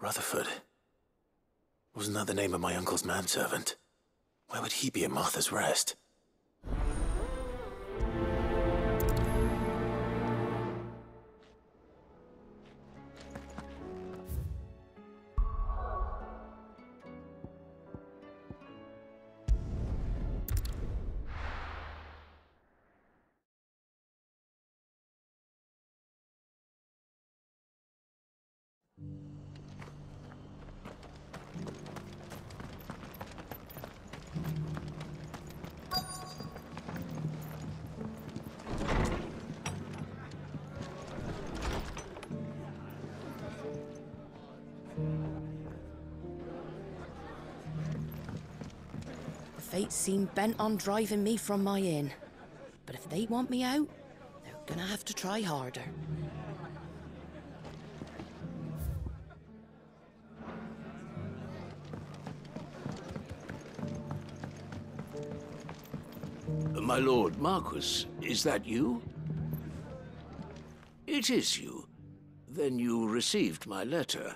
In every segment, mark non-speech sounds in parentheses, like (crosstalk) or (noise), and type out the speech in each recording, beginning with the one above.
Rutherford. Wasn't that the name of my uncle's manservant? Why would he be at Martha's Rest? The fates seem bent on driving me from my inn. But if they want me out, they're gonna have to try harder. My lord Marquis, is that you? It is you. Then you received my letter.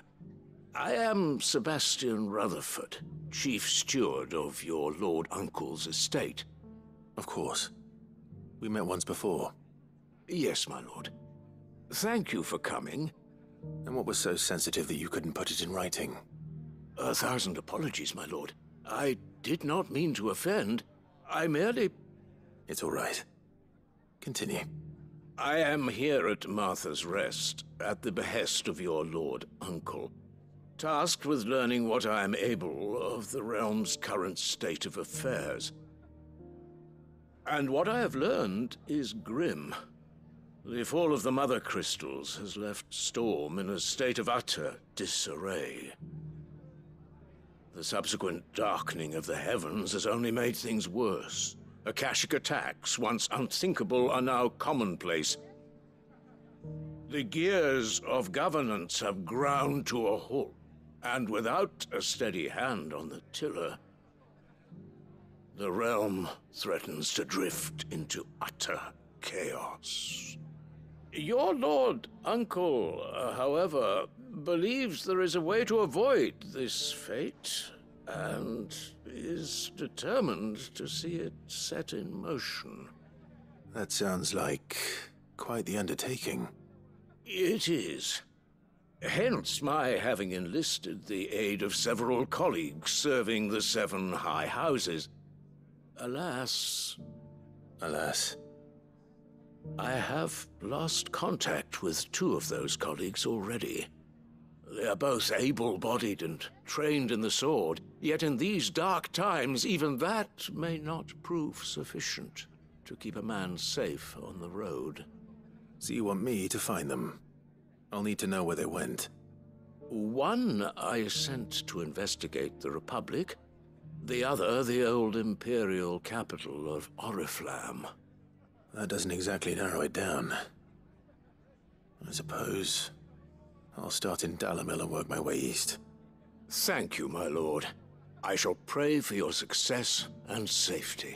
I am Sebastian Rutherford, chief steward of your lord uncle's estate. Of course. We met once before. Yes, my lord. Thank you for coming. And what was so sensitive that you couldn't put it in writing? A thousand apologies, my lord. I did not mean to offend. I merely. It's all right. Continue. I am here at Martha's Rest, at the behest of your lord uncle, tasked with learning what I am able of the realm's current state of affairs. And what I have learned is grim. The fall of the Mother Crystals has left Storm in a state of utter disarray. The subsequent darkening of the heavens has only made things worse. Akashic attacks, once unthinkable, are now commonplace. The gears of governance have ground to a halt, and without a steady hand on the tiller, the realm threatens to drift into utter chaos. Your lord uncle, uh, however, believes there is a way to avoid this fate, and is determined to see it set in motion. That sounds like quite the undertaking. It is. Hence my having enlisted the aid of several colleagues serving the seven high houses. Alas, Alas. I have lost contact with two of those colleagues already. They are both able bodied and trained in the sword, yet in these dark times, even that may not prove sufficient to keep a man safe on the road. So you want me to find them? I'll need to know where they went. One I sent to investigate the Republic, the other the old Imperial capital of Oriflamme. That doesn't exactly narrow it down. I suppose I'll start in Dalimil and work my way east. Thank you, my lord. I shall pray for your success and safety.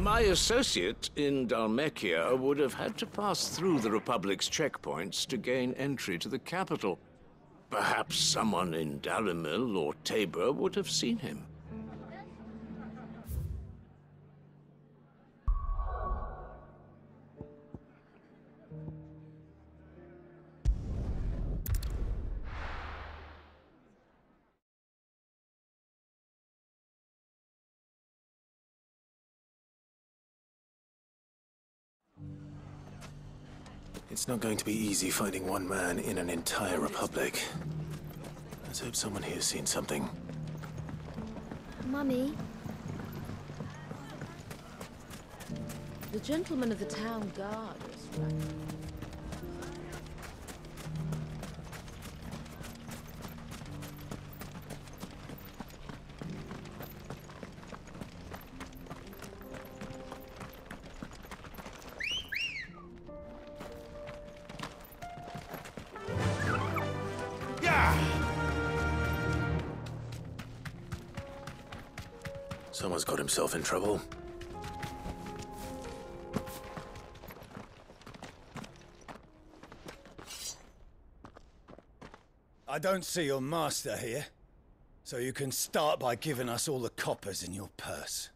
My associate in Dhalmekia would have had to pass through the Republic's checkpoints to gain entry to the capital. Perhaps someone in Dalimil or Tabor would have seen him. It's not going to be easy finding one man in an entire republic. Let's hope someone here's seen something. Mummy, The gentleman of the town guard is right. Someone's got himself in trouble. I don't see your master here. So you can start by giving us all the coppers in your purse.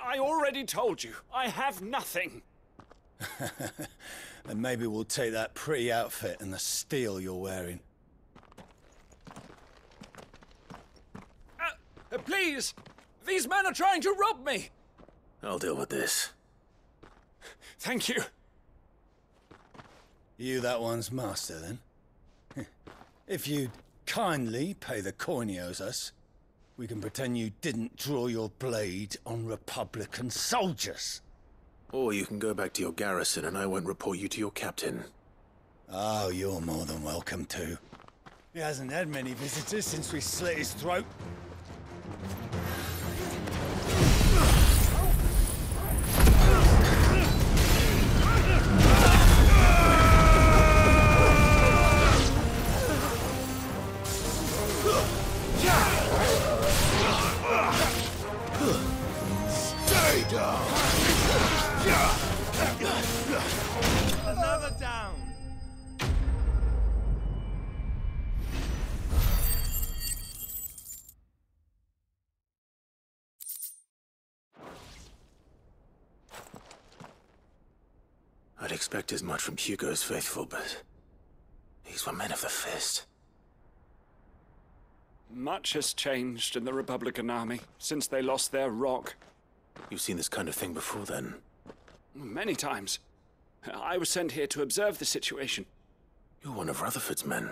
I already told you, I have nothing. (laughs) And maybe we'll take that pretty outfit and the steel you're wearing. Uh, please! These men are trying to rob me! I'll deal with this. Thank you. You that one's master, then? (laughs) if you'd kindly pay the coin he owes us, we can pretend you didn't draw your blade on Republican soldiers. Or you can go back to your garrison and I won't report you to your captain. Oh, you're more than welcome to. He hasn't had many visitors since we slit his throat. I'd expect as much from Hugo's faithful, but these were men of the fist. Much has changed in the Republican Army since they lost their rock. You've seen this kind of thing before then. Many times. I was sent here to observe the situation. You're one of Rutherford's men.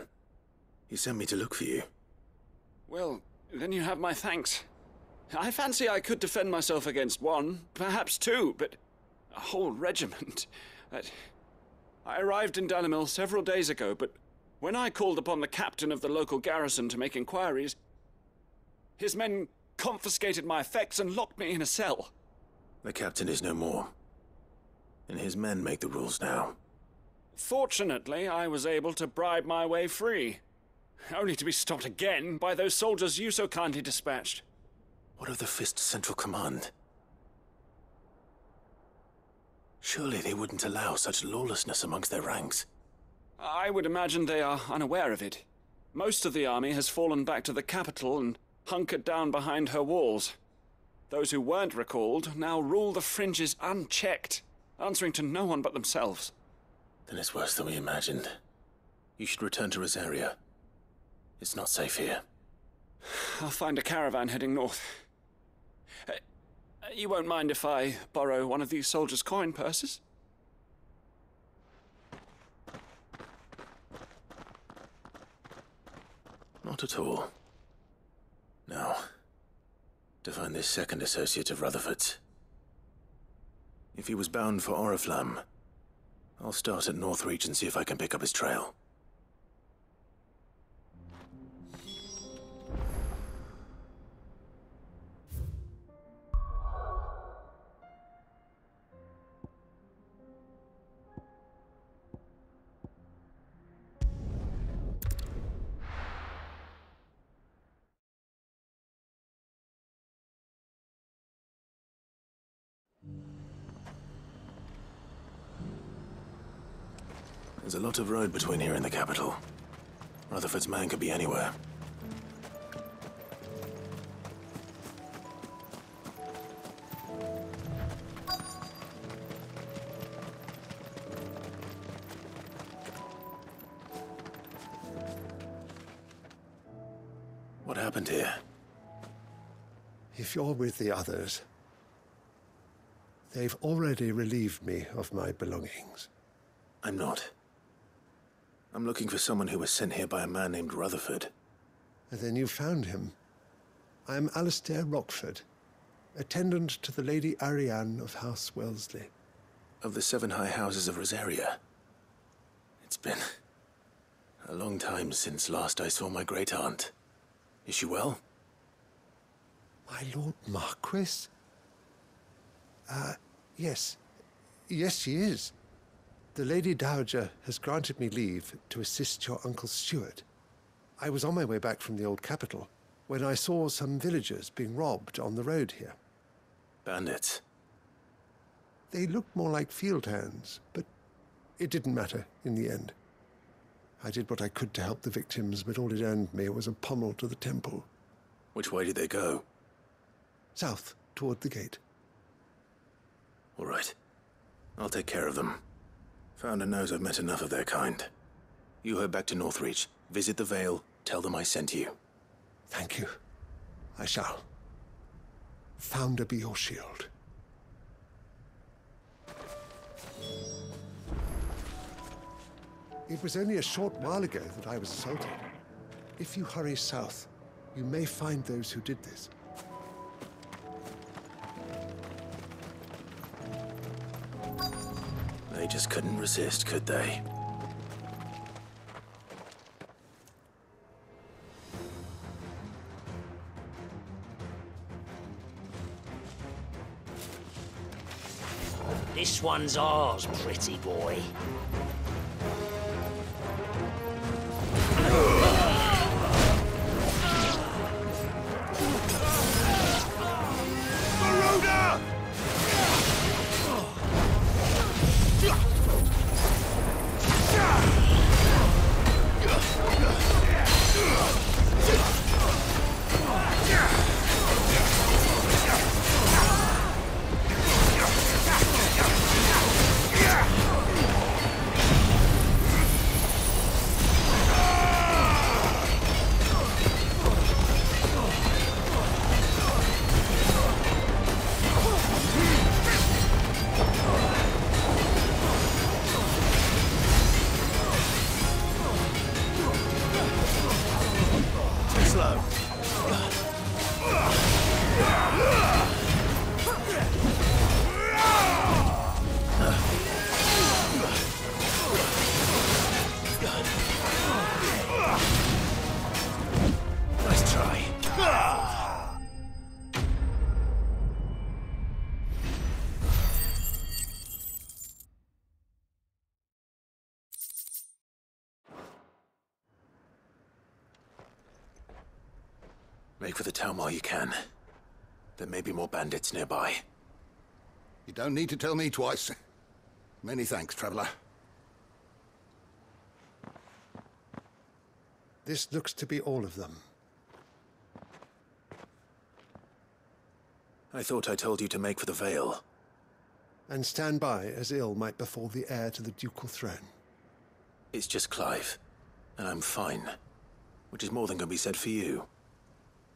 He sent me to look for you. Well, then you have my thanks. I fancy I could defend myself against one, perhaps two, but a whole regiment. I arrived in Dalimil several days ago, but when I called upon the captain of the local garrison to make inquiries, his men confiscated my effects and locked me in a cell. The captain is no more. And his men make the rules now. Fortunately, I was able to bribe my way free, only to be stopped again by those soldiers you so kindly dispatched. What of the Fist's central command? Surely they wouldn't allow such lawlessness amongst their ranks. I would imagine they are unaware of it. Most of the army has fallen back to the capital and hunkered down behind her walls. Those who weren't recalled now rule the fringes unchecked, answering to no one but themselves. Then it's worse than we imagined. You should return to Rosaria. It's not safe here. I'll find a caravan heading north. You won't mind if I borrow one of these soldiers' coin purses? Not at all. Now, to find this second associate of Rutherford's. If he was bound for Oriflamme, I'll start at Northreach and see if I can pick up his trail. There's a lot of road between here and the capital. Rutherford's man could be anywhere. What happened here? If you're with the others, they've already relieved me of my belongings. I'm not. I'm looking for someone who was sent here by a man named Rutherford. And then you found him. I am Alastair Rockford, attendant to the Lady Ariane of House Wellesley. Of the Seven High Houses of Rosaria. It's been a long time since last I saw my great aunt. Is she well? My Lord Marquis? Uh, yes. Yes, she is. The Lady Dowager has granted me leave to assist your Uncle Stuart. I was on my way back from the old capital when I saw some villagers being robbed on the road here. Bandits. They looked more like field hands, but it didn't matter in the end. I did what I could to help the victims, but all it earned me was a pommel to the temple. Which way did they go? South, toward the gate. All right. I'll take care of them. Founder knows I've met enough of their kind. You head back to Northreach, visit the Vale, tell them I sent you. Thank you. I shall. Founder be your shield. It was only a short while ago that I was assaulted. If you hurry south, you may find those who did this. Just couldn't resist, could they? This one's ours, pretty boy. Make for the town while you can. There may be more bandits nearby. You don't need to tell me twice. Many thanks, traveler. This looks to be all of them. I thought I told you to make for the Vale. And stand by as ill might befall the heir to the ducal throne. It's just Clive. And I'm fine. Which is more than can be said for you.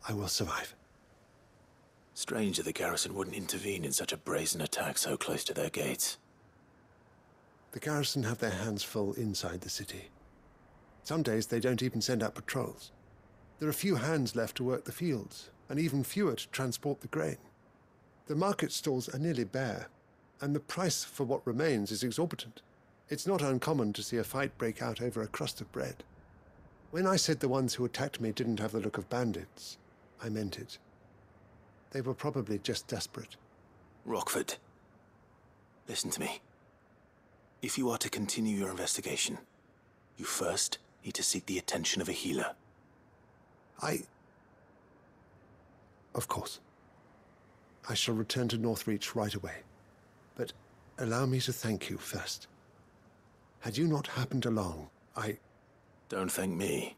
I will survive. Strange that the garrison wouldn't intervene in such a brazen attack so close to their gates. The garrison have their hands full inside the city. Some days they don't even send out patrols. There are few hands left to work the fields, and even fewer to transport the grain. The market stalls are nearly bare, and the price for what remains is exorbitant. It's not uncommon to see a fight break out over a crust of bread. When I said the ones who attacked me didn't have the look of bandits, I meant it. They were probably just desperate. Rockford. Listen to me. If you are to continue your investigation, you first need to seek the attention of a healer. I. Of course. I shall return to Northreach right away. But allow me to thank you first. Had you not happened along, I. Don't thank me.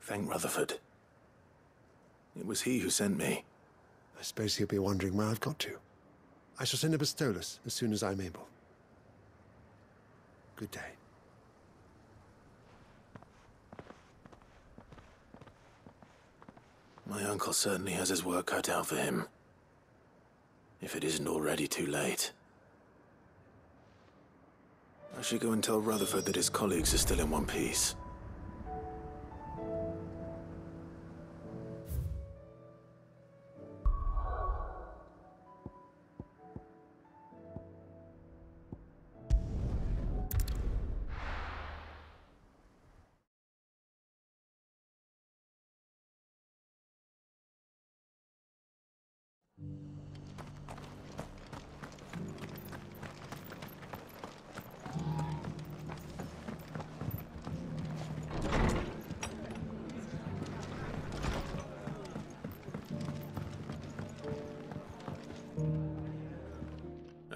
Thank Rutherford. It was he who sent me. I suppose he'll be wondering where I've got to. I shall send a Bastolus as soon as I'm able. Good day. My uncle certainly has his work cut out for him. If it isn't already too late. I should go and tell Rutherford that his colleagues are still in one piece.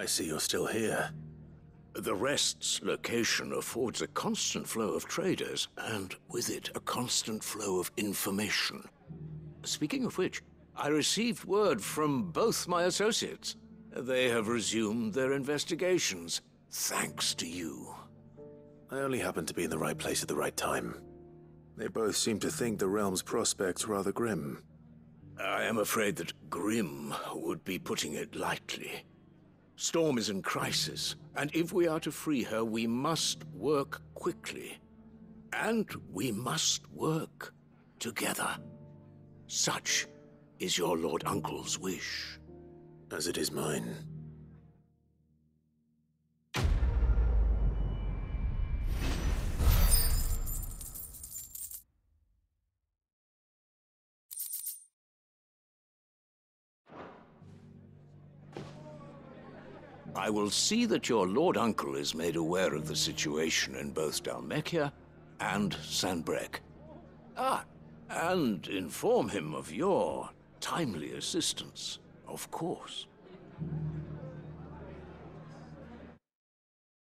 See you're still here. The Rest's location affords a constant flow of traders, and with it, a constant flow of information. Speaking of which, I received word from both my associates. They have resumed their investigations, thanks to you. I only happened to be in the right place at the right time. They both seem to think the realm's prospects rather grim. I am afraid that grim would be putting it lightly. Storm is in crisis, and if we are to free her, we must work quickly. And we must work together. Such is your Lord Uncle's wish. As it is mine. I will see that your Lord Uncle is made aware of the situation in both Dhalmekia and Sanbreque. Ah, and inform him of your timely assistance, of course.